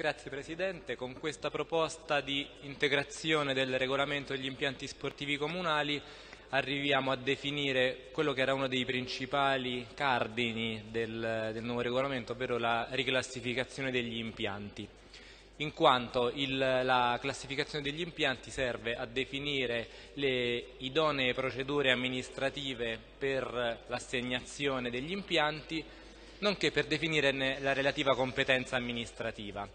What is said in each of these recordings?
Grazie Presidente, con questa proposta di integrazione del regolamento degli impianti sportivi comunali arriviamo a definire quello che era uno dei principali cardini del, del nuovo regolamento, ovvero la riclassificazione degli impianti. In quanto il, la classificazione degli impianti serve a definire le idonee procedure amministrative per l'assegnazione degli impianti, nonché per definire la relativa competenza amministrativa.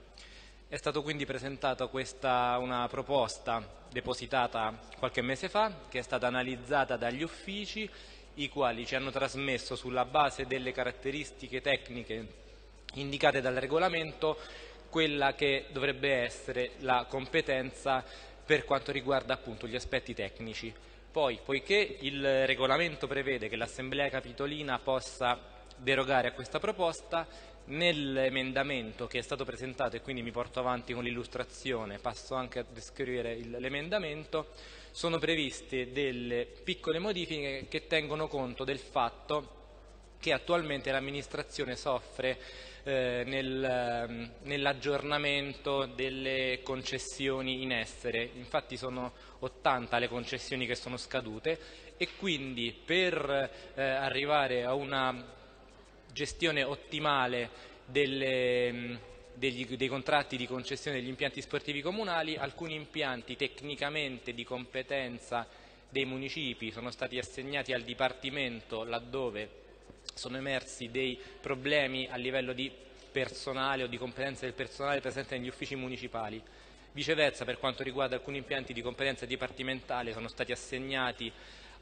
È stata quindi presentata questa, una proposta depositata qualche mese fa, che è stata analizzata dagli uffici, i quali ci hanno trasmesso sulla base delle caratteristiche tecniche indicate dal regolamento quella che dovrebbe essere la competenza per quanto riguarda appunto gli aspetti tecnici. Poi, poiché il regolamento prevede che l'Assemblea Capitolina possa derogare a questa proposta, Nell'emendamento che è stato presentato e quindi mi porto avanti con l'illustrazione, passo anche a descrivere l'emendamento, sono previste delle piccole modifiche che tengono conto del fatto che attualmente l'amministrazione soffre eh, nel, nell'aggiornamento delle concessioni in essere, infatti sono 80 le concessioni che sono scadute e quindi per eh, arrivare a una gestione ottimale delle, degli, dei contratti di concessione degli impianti sportivi comunali, alcuni impianti tecnicamente di competenza dei municipi sono stati assegnati al Dipartimento laddove sono emersi dei problemi a livello di personale o di competenza del personale presente negli uffici municipali. Viceversa, per quanto riguarda alcuni impianti di competenza dipartimentale, sono stati assegnati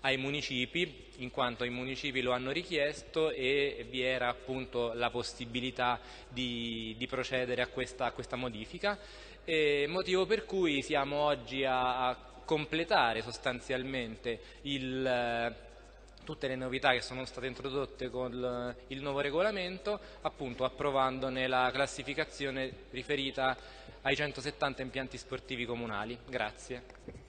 ai municipi, in quanto i municipi lo hanno richiesto e vi era appunto la possibilità di, di procedere a questa, a questa modifica, e motivo per cui siamo oggi a, a completare sostanzialmente il, tutte le novità che sono state introdotte con il nuovo regolamento, appunto approvandone la classificazione riferita ai 170 impianti sportivi comunali. Grazie.